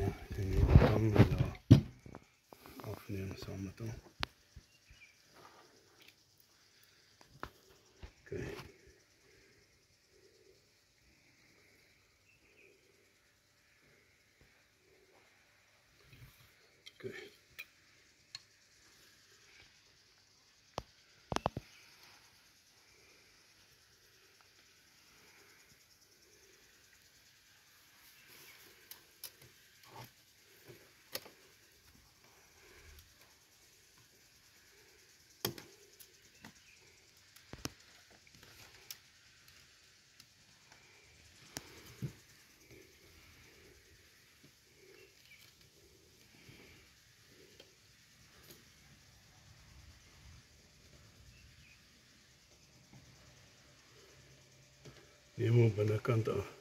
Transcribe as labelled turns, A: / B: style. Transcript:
A: Ini pang nila off na yung sound na to. niin mun mennä kantaa.